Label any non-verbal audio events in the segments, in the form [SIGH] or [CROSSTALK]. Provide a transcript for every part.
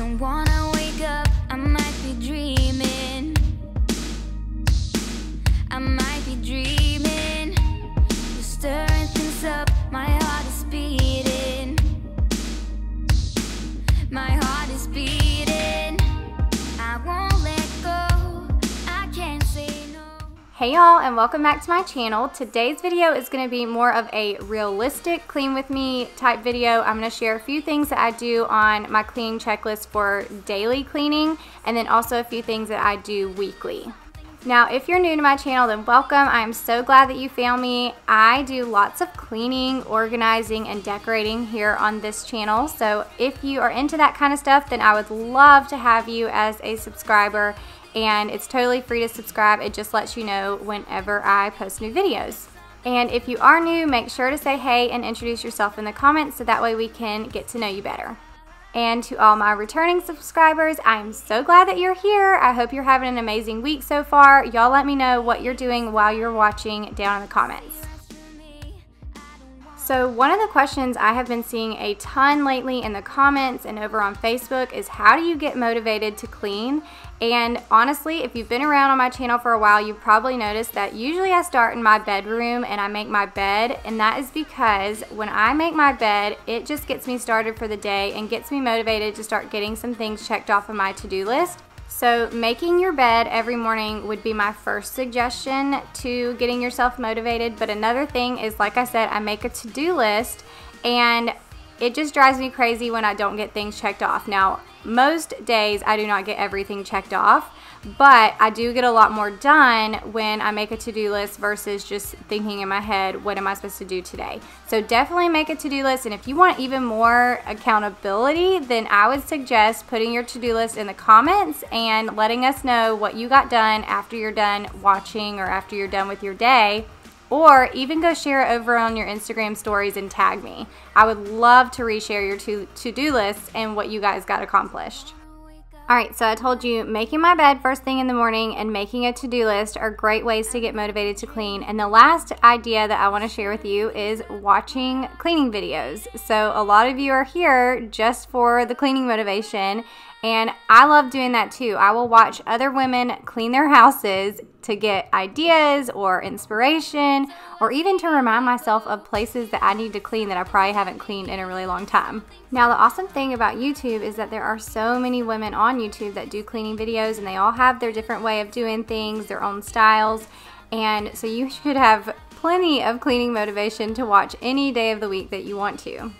Don't wanna Hey y'all and welcome back to my channel. Today's video is going to be more of a realistic clean with me type video. I'm going to share a few things that I do on my cleaning checklist for daily cleaning and then also a few things that I do weekly. Now, if you're new to my channel, then welcome. I'm so glad that you found me. I do lots of cleaning, organizing, and decorating here on this channel. So if you are into that kind of stuff, then I would love to have you as a subscriber. And it's totally free to subscribe. It just lets you know whenever I post new videos. And if you are new, make sure to say hey and introduce yourself in the comments so that way we can get to know you better. And to all my returning subscribers, I'm so glad that you're here. I hope you're having an amazing week so far. Y'all let me know what you're doing while you're watching down in the comments. So one of the questions I have been seeing a ton lately in the comments and over on Facebook is how do you get motivated to clean? And honestly, if you've been around on my channel for a while, you've probably noticed that usually I start in my bedroom and I make my bed. And that is because when I make my bed, it just gets me started for the day and gets me motivated to start getting some things checked off of my to-do list. So making your bed every morning would be my first suggestion to getting yourself motivated. But another thing is, like I said, I make a to-do list and it just drives me crazy when I don't get things checked off. Now, most days I do not get everything checked off, but I do get a lot more done when I make a to-do list versus just thinking in my head, what am I supposed to do today? So definitely make a to-do list, and if you want even more accountability, then I would suggest putting your to-do list in the comments and letting us know what you got done after you're done watching or after you're done with your day or even go share it over on your Instagram stories and tag me. I would love to reshare your to-do lists and what you guys got accomplished. All right, so I told you making my bed first thing in the morning and making a to-do list are great ways to get motivated to clean. And the last idea that I want to share with you is watching cleaning videos. So a lot of you are here just for the cleaning motivation and I love doing that too. I will watch other women clean their houses to get ideas or inspiration or even to remind myself of places that I need to clean that I probably haven't cleaned in a really long time. Now the awesome thing about YouTube is that there are so many women on YouTube that do cleaning videos and they all have their different way of doing things, their own styles. And so you [LAUGHS] should have plenty of cleaning motivation to watch any day of the week that you want to.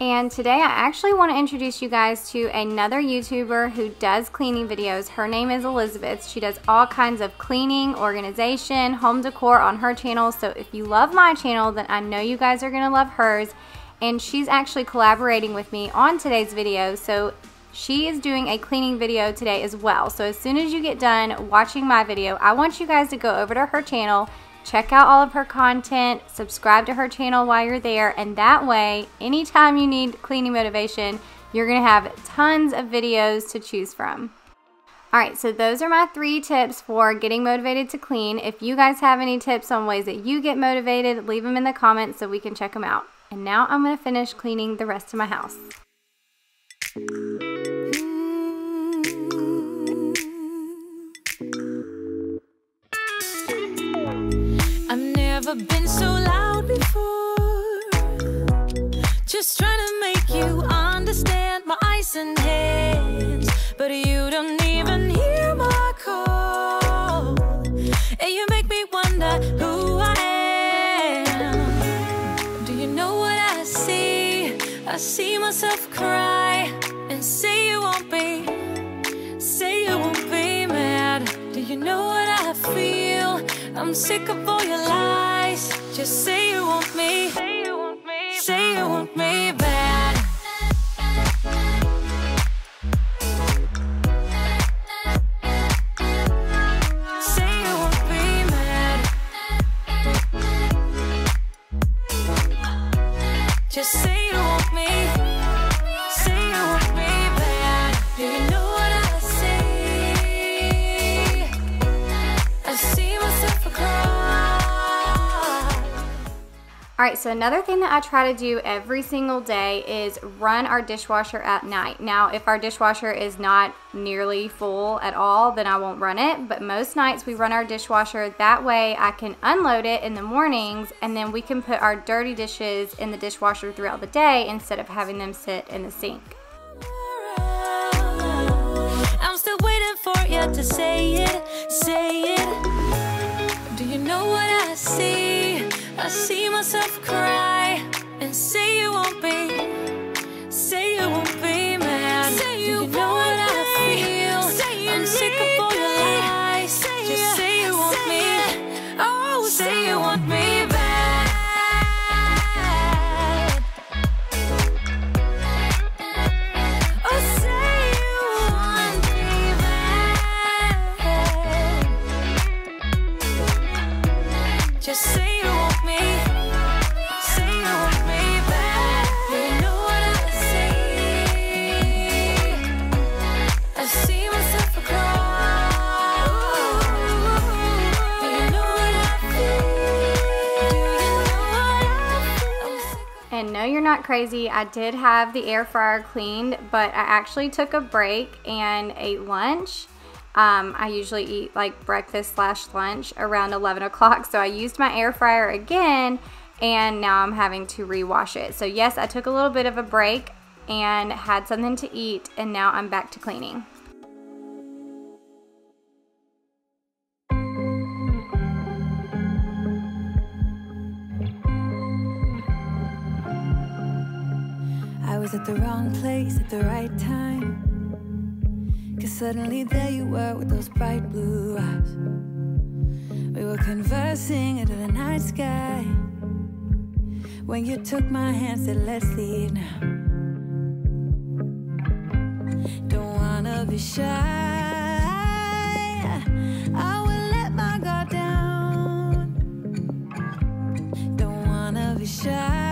And today I actually want to introduce you guys to another YouTuber who does cleaning videos. Her name is Elizabeth. She does all kinds of cleaning, organization, home decor on her channel. So if you love my channel, then I know you guys are going to love hers. And she's actually collaborating with me on today's video. So she is doing a cleaning video today as well. So as soon as you get done watching my video, I want you guys to go over to her channel, Check out all of her content, subscribe to her channel while you're there, and that way, anytime you need cleaning motivation, you're gonna have tons of videos to choose from. All right, so those are my three tips for getting motivated to clean. If you guys have any tips on ways that you get motivated, leave them in the comments so we can check them out. And now I'm gonna finish cleaning the rest of my house. never been so loud before. Just trying to make you understand my eyes and hands. Sick of so another thing that I try to do every single day is run our dishwasher at night. Now, if our dishwasher is not nearly full at all, then I won't run it. But most nights we run our dishwasher. That way I can unload it in the mornings and then we can put our dirty dishes in the dishwasher throughout the day instead of having them sit in the sink. I'm still waiting for you to say it, say it. Do you know what I see? See myself cry and say you won't be, not crazy. I did have the air fryer cleaned, but I actually took a break and ate lunch. Um, I usually eat like breakfast slash lunch around 11 o'clock. So I used my air fryer again and now I'm having to rewash it. So yes, I took a little bit of a break and had something to eat and now I'm back to cleaning. Was at the wrong place at the right time. Cause suddenly there you were with those bright blue eyes. We were conversing under the night sky. When you took my hand, said, Let's leave now. Don't wanna be shy. I will let my guard down. Don't wanna be shy.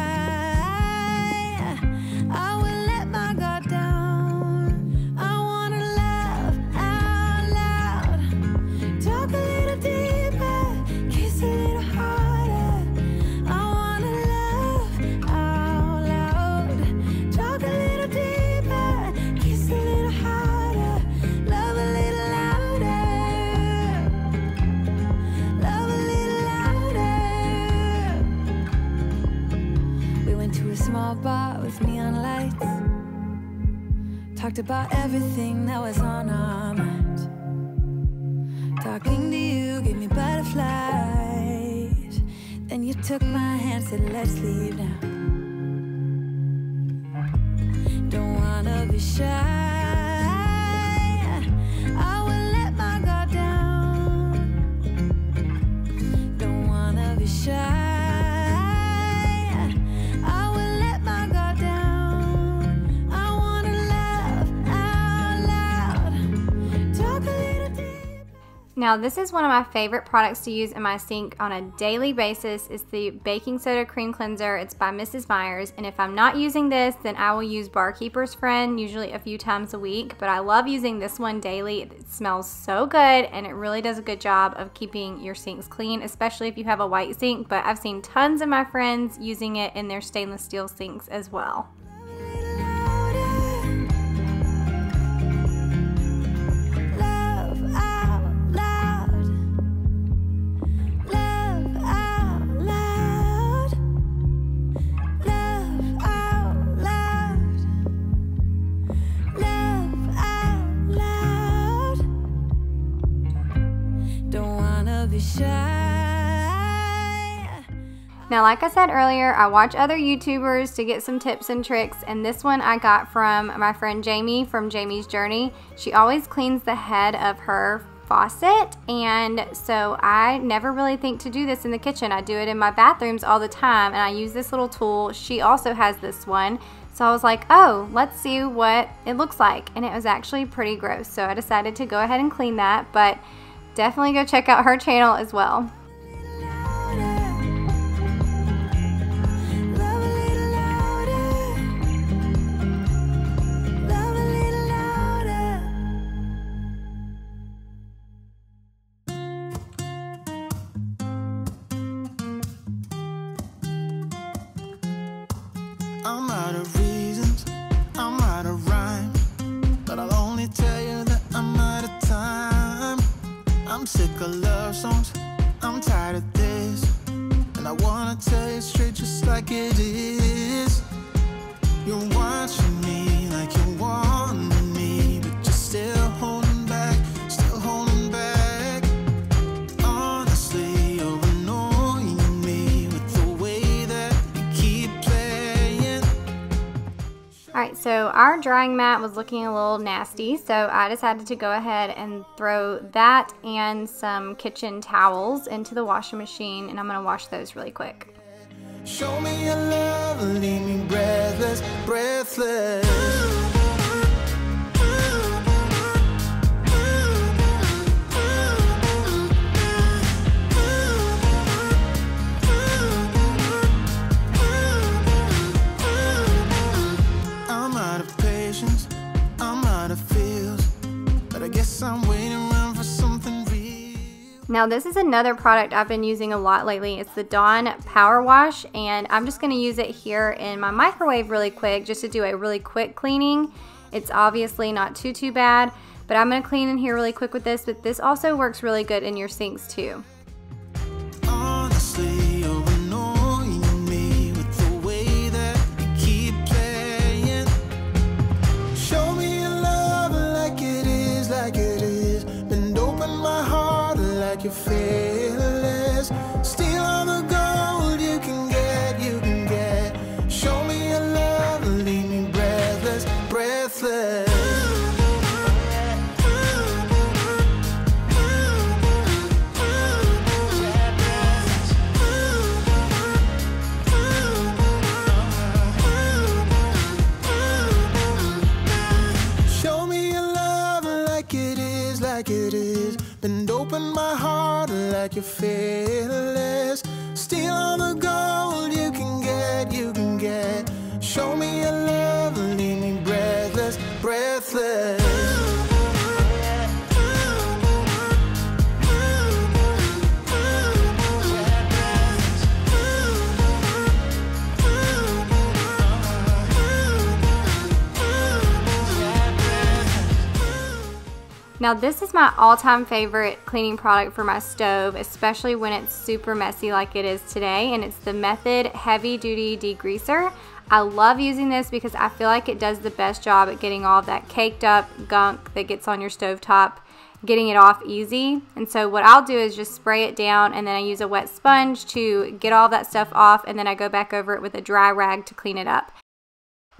About everything that was on our minds. Talking to you gave me butterflies. Then you took my hand, said, Let's leave now. Now this is one of my favorite products to use in my sink on a daily basis. It's the baking soda cream cleanser. It's by Mrs. Meyer's and if I'm not using this then I will use Barkeeper's Friend usually a few times a week but I love using this one daily. It smells so good and it really does a good job of keeping your sinks clean especially if you have a white sink but I've seen tons of my friends using it in their stainless steel sinks as well. Now, like I said earlier, I watch other YouTubers to get some tips and tricks, and this one I got from my friend Jamie from Jamie's Journey. She always cleans the head of her faucet, and so I never really think to do this in the kitchen. I do it in my bathrooms all the time, and I use this little tool. She also has this one. So I was like, oh, let's see what it looks like. And it was actually pretty gross. So I decided to go ahead and clean that, but definitely go check out her channel as well. Sick of love songs. I'm tired of this. And I wanna tell you straight just like it is. You're watching me our drying mat was looking a little nasty, so I decided to go ahead and throw that and some kitchen towels into the washing machine, and I'm gonna wash those really quick. Show me your love, breathless. Now this is another product I've been using a lot lately. It's the Dawn Power Wash and I'm just going to use it here in my microwave really quick just to do a really quick cleaning. It's obviously not too too bad but I'm going to clean in here really quick with this but this also works really good in your sinks too. Like you're fearless. Now this is my all-time favorite cleaning product for my stove, especially when it's super messy like it is today, and it's the Method Heavy Duty Degreaser. I love using this because I feel like it does the best job at getting all that caked up gunk that gets on your stove top, getting it off easy. And so what I'll do is just spray it down and then I use a wet sponge to get all that stuff off and then I go back over it with a dry rag to clean it up.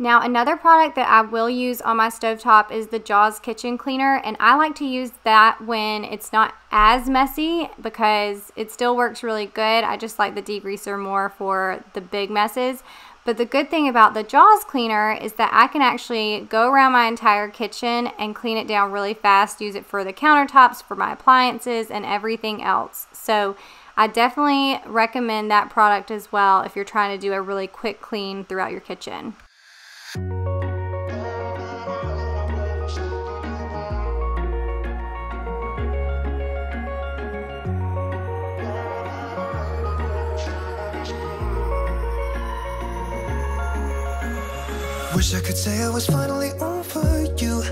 Now another product that I will use on my stovetop is the Jaws Kitchen Cleaner and I like to use that when it's not as messy because it still works really good. I just like the degreaser more for the big messes. But the good thing about the Jaws cleaner is that I can actually go around my entire kitchen and clean it down really fast, use it for the countertops, for my appliances, and everything else. So I definitely recommend that product as well if you're trying to do a really quick clean throughout your kitchen. Wish I could say I was finally over you,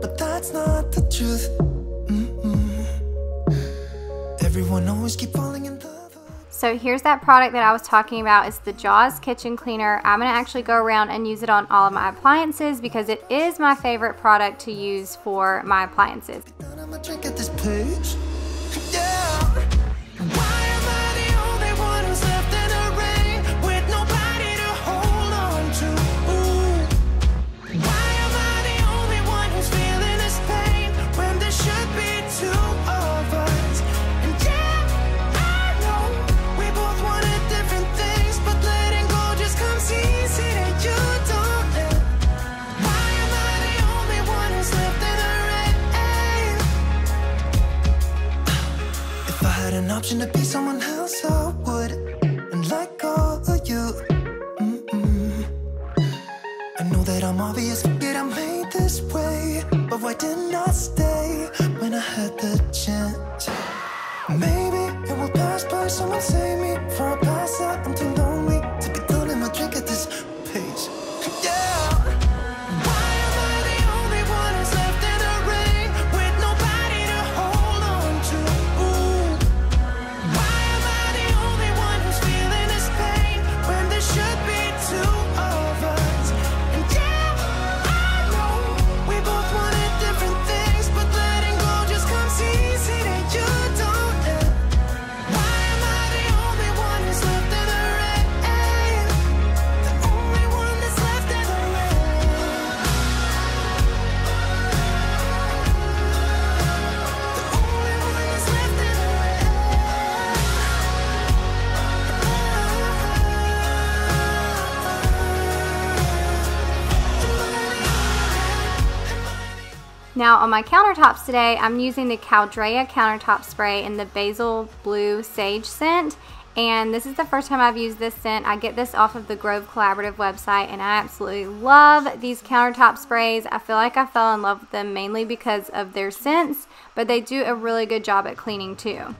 but that's not the truth. Mm-mm. Everyone always keep falling in. So here's that product that I was talking about. It's the Jaws Kitchen Cleaner. I'm to actually go around and use it on all of my appliances because it is my favorite product to use for my appliances. Now on my countertops today, I'm using the Caldrea countertop spray in the Basil Blue Sage scent. And this is the first time I've used this scent. I get this off of the Grove Collaborative website and I absolutely love these countertop sprays. I feel like I fell in love with them mainly because of their scents, but they do a really good job at cleaning too.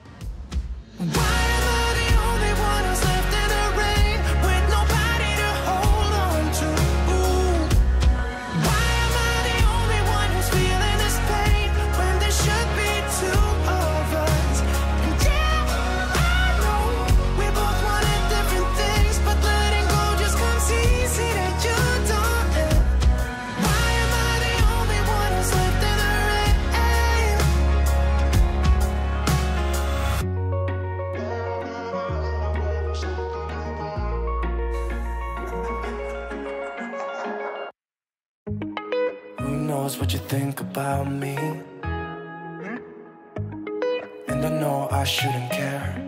What you think about me? And I know I shouldn't care.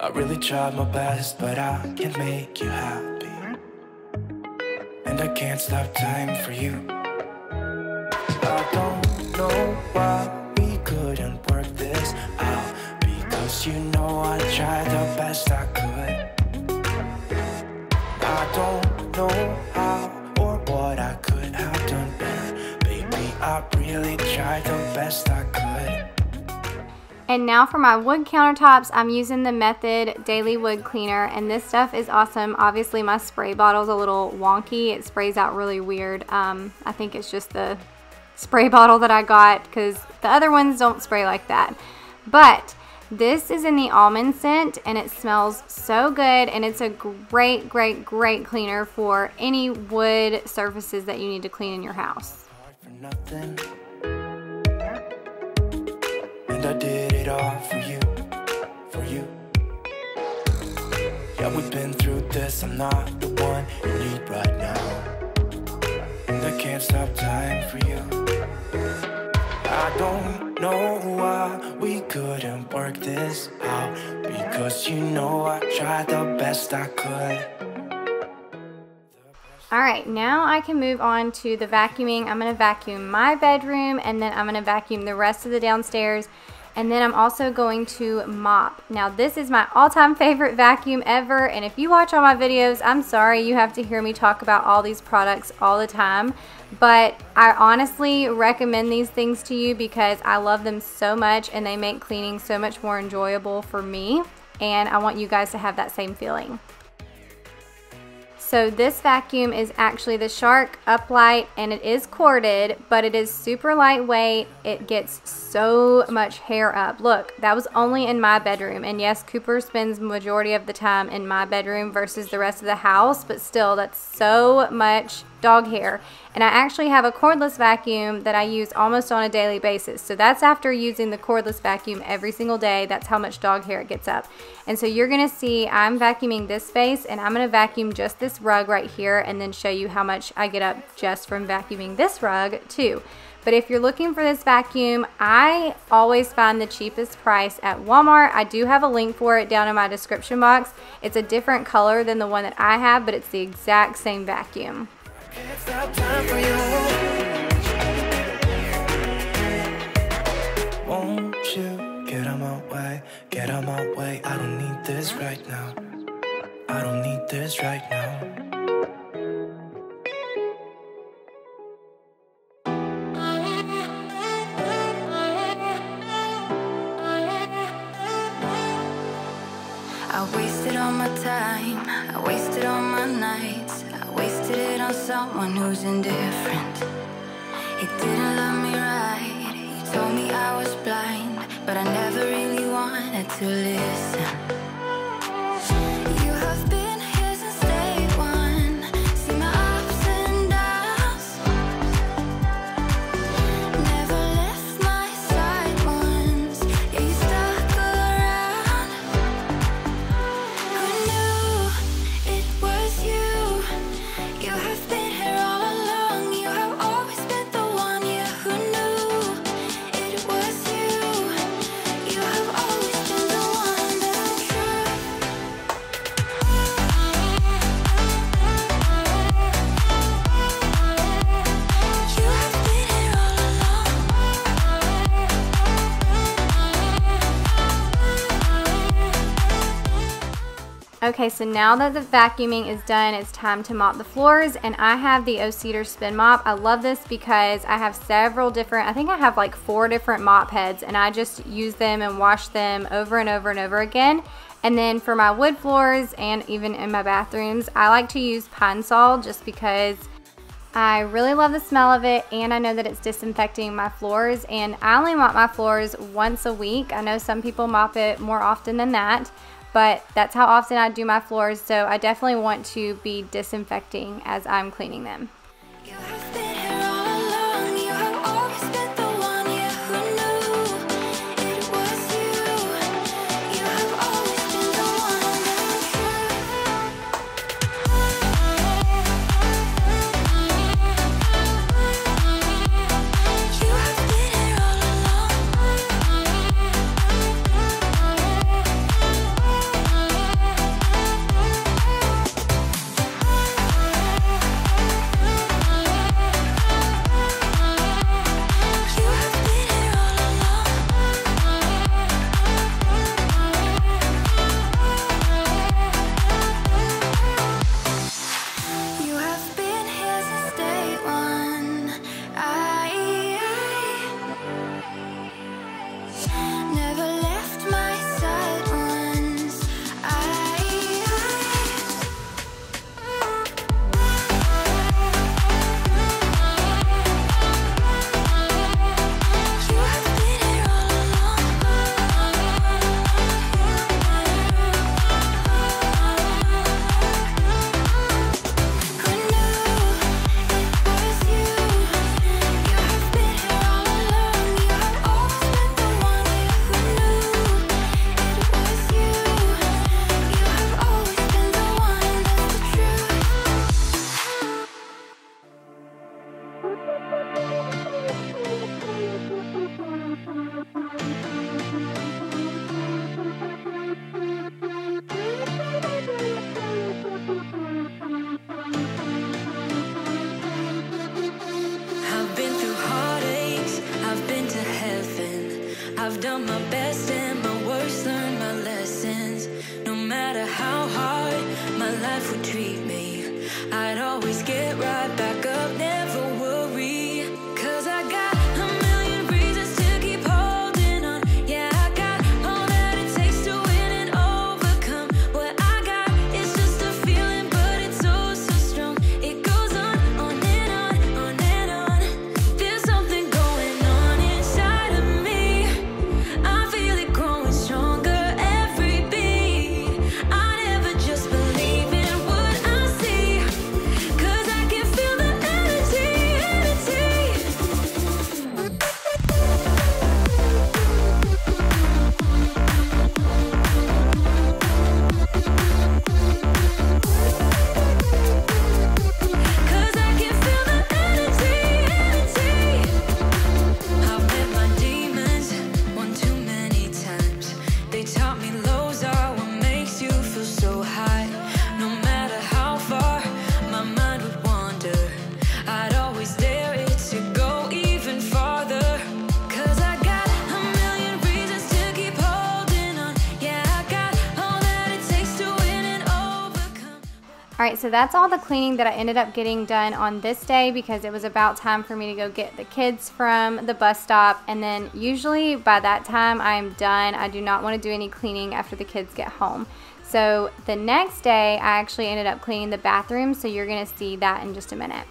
I really tried my best, but I can't make you happy. And I can't stop time for you. I don't know why we couldn't work this out. Because you know I tried the best I could. I don't know really tried the best I could. And now for my wood countertops, I'm using the Method Daily Wood Cleaner, and this stuff is awesome. Obviously, my spray bottle's a little wonky. It sprays out really weird. Um, I think it's just the spray [LAUGHS] bottle that I got because the other ones don't spray like that. But this is in the almond scent, and it smells so good, and it's a great, great, great cleaner for any wood surfaces that you need to clean in your house. And I did it all for you, for you. Yeah, we've been through this. I'm not the one you need right now. And I can't stop time for you. I don't know why we couldn't work this out. Because you know I tried the best I could. All right, now I can move on to the vacuuming. I'm gonna vacuum my bedroom and then I'm gonna vacuum the rest of the downstairs. And then I'm also going to mop. Now this is my all-time favorite vacuum ever. And if you watch all my videos, I'm sorry you have to hear me talk about all these products all the time. But I honestly recommend these things to you because I love them so much and they make cleaning so much more enjoyable for me. And I want you guys to have that same feeling. So this vacuum is actually the Shark Uplight and it is corded, but it is super lightweight. It gets so much hair up. Look, that was only in my bedroom. And yes, Cooper spends majority of the time in my bedroom versus the rest of the house, but still that's so much dog hair. And I actually have a cordless vacuum that I use almost on a daily basis. So that's after using the cordless vacuum every single day. That's how much dog hair it gets up. And so you're gonna see I'm vacuuming this space and I'm gonna vacuum just this rug right here and then show you how much I get up just from vacuuming this rug too. But if you're looking for this vacuum, I always find the cheapest price at Walmart. I do have a link for it down in my description box. It's a different color than the one that I have, but it's the exact same vacuum. Can't stop time for you. Won't you get out my way? Get out my way. I don't need this right now. I don't need this right now. I wasted all my time, I wasted all my nights, on someone who's indifferent. He didn't love me right, he told me I was blind, but I never really wanted to listen. Okay, so now that the vacuuming is done, it's time to mop the floors and I have the O-Cedar Spin Mop. I love this because I have several different, I think I have like four different mop heads and I just use them and wash them over and over and over again. And then for my wood floors and even in my bathrooms, I like to use Pine Sol just because I really love the smell of it and I know that it's disinfecting my floors and I only mop my floors once a week. I know some people mop it more often than that but that's how often I do my floors so I definitely want to be disinfecting as I'm cleaning them. So that's all the cleaning that I ended up getting done on this day because it was about time for me to go get the kids from the bus stop. And then usually by that time I am done. I do not want to do any cleaning after the kids get home. So the next day I actually ended up cleaning the bathroom. So you're going to see that in just a minute.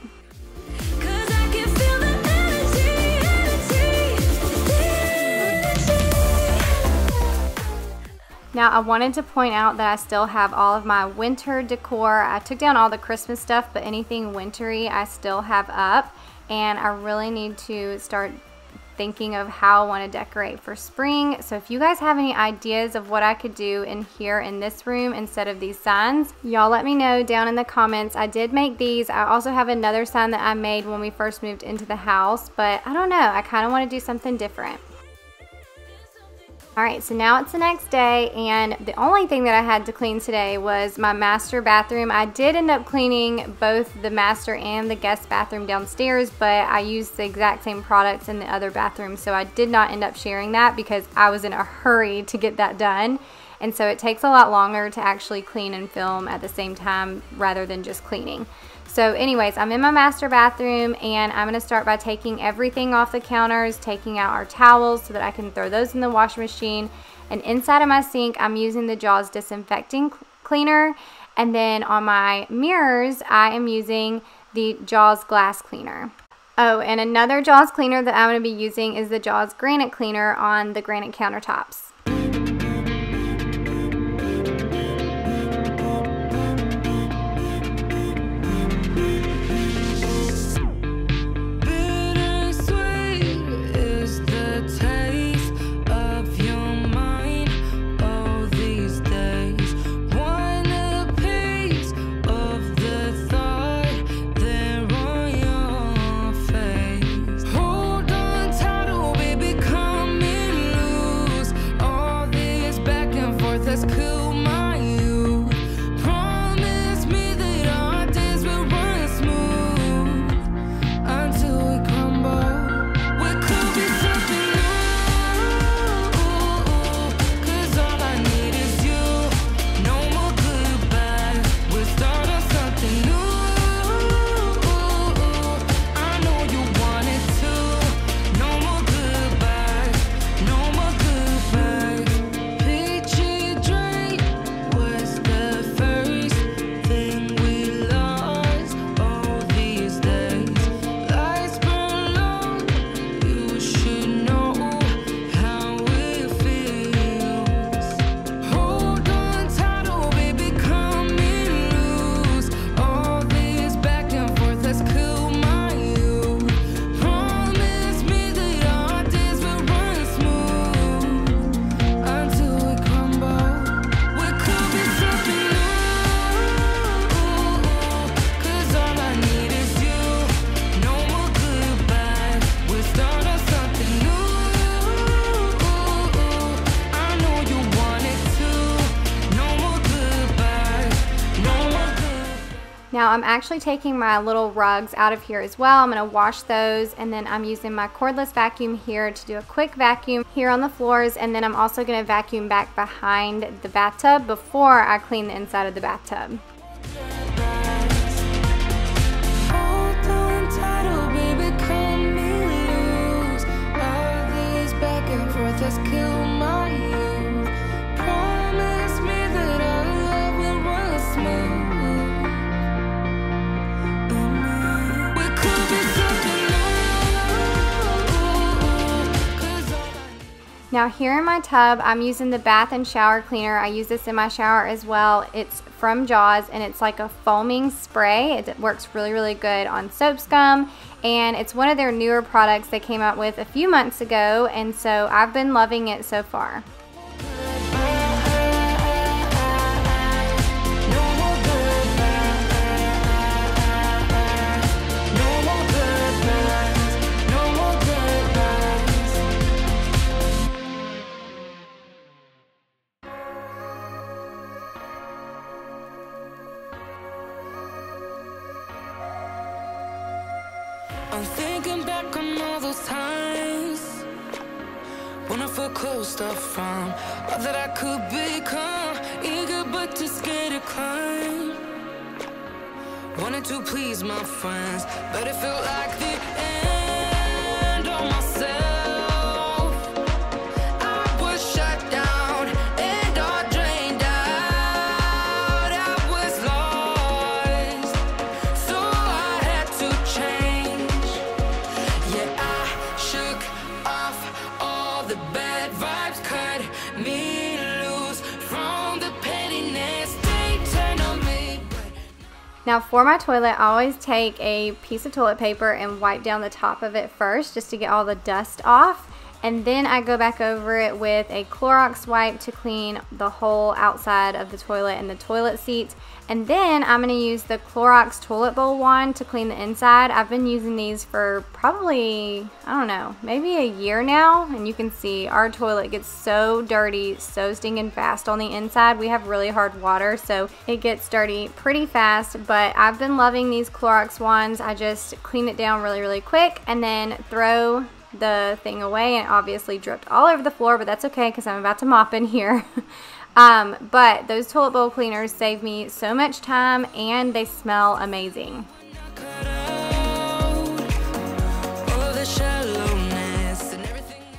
Now I wanted to point out that I still have all of my winter decor. I took down all the Christmas stuff, but anything wintry I still have up. And I really need to start thinking of how I want to decorate for spring. So if you guys have any ideas of what I could do in here in this room instead of these signs, y'all let me know down in the comments. I did make these. I also have another sign that I made when we first moved into the house, but I don't know. I kind of want to do something different. All right, so now it's the next day, and the only thing that I had to clean today was my master bathroom. I did end up cleaning both the master and the guest bathroom downstairs, but I used the exact same products in the other bathroom, so I did not end up sharing that because I was in a hurry to get that done. and so it takes a lot longer to actually clean and film at the same time rather than just cleaning. So anyways, I'm in my master bathroom and I'm gonna start by taking everything off the counters, taking out our towels so that I can throw those in the washing machine. And inside of my sink, I'm using the Jaws disinfecting cleaner. And then on my mirrors, I am using the Jaws glass cleaner. Oh, and another Jaws cleaner that I'm to be using is the Jaws granite cleaner on the granite countertops. Now I'm actually taking my little rugs out of here as well. I'm gonna wash those and then I'm using my cordless vacuum here to do a quick vacuum here on the floors and then I'm also gonna vacuum back behind the bathtub before I clean the inside of the bathtub. Now here in my tub, I'm using the bath and shower cleaner. I use this in my shower as well. It's from Jaws and it's like a foaming spray. It works really, really good on soap scum and it's one of their newer products they came out with a few months ago and so I've been loving it so far. Friends, but it felt like the end of myself. I was shut down and all drained out. I was lost, so I had to change. Yeah, I shook off all the bad Now for my toilet, I always take a piece of toilet paper and wipe down the top of it first just to get all the dust off. And then I go back over it with a Clorox wipe to clean the whole outside of the toilet and the toilet seat. And then I'm gonna use the Clorox toilet bowl wand to clean the inside. I've been using these for probably, I don't know, maybe a year now. And you can see our toilet gets so dirty, so stinking fast on the inside. We have really hard water, so it gets dirty pretty fast. But I've been loving these Clorox wands. I just clean it down really, really quick and then throw the thing away and obviously dripped all over the floor, but that's okay because I'm about to mop in here. [LAUGHS] Um, but those toilet bowl cleaners save me so much time and they smell amazing.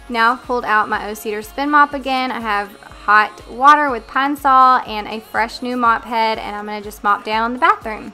Now I've pulled out my O-Cedar spin mop again. I have hot water with Pine Sol and a fresh new mop head and I'm going to just mop down the bathroom.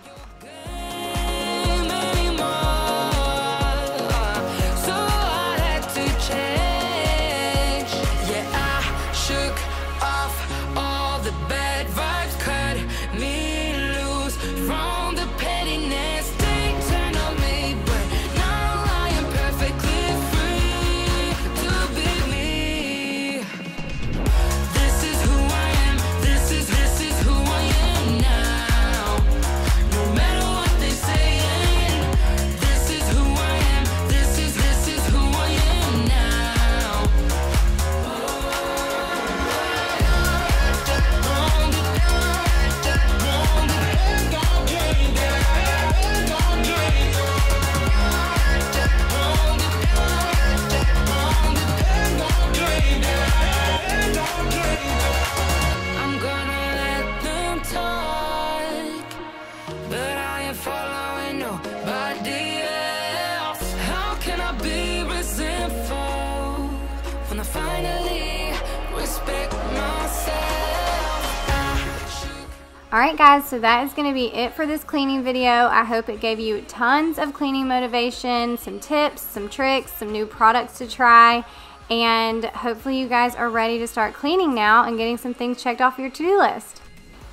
Alright guys, so that is going to be it for this cleaning video. I hope it gave you tons of cleaning motivation, some tips, some tricks, some new products to try, and hopefully you guys are ready to start cleaning now and getting some things checked off your to-do list.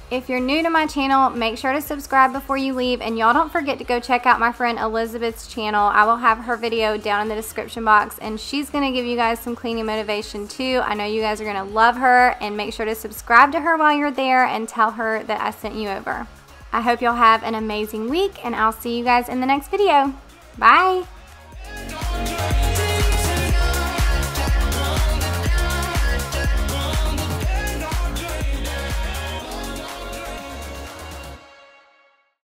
If you're new to my channel, make sure to subscribe before you leave, and y'all don't forget to go check out my friend Elizabeth's channel. I will have her video down in the description box, and she's going to give you guys some cleaning motivation too. I know you guys are going to love her, and make sure to subscribe to her while you're there and tell her that I sent you over. I hope y'all have an amazing week, and I'll see you guys in the next video. Bye!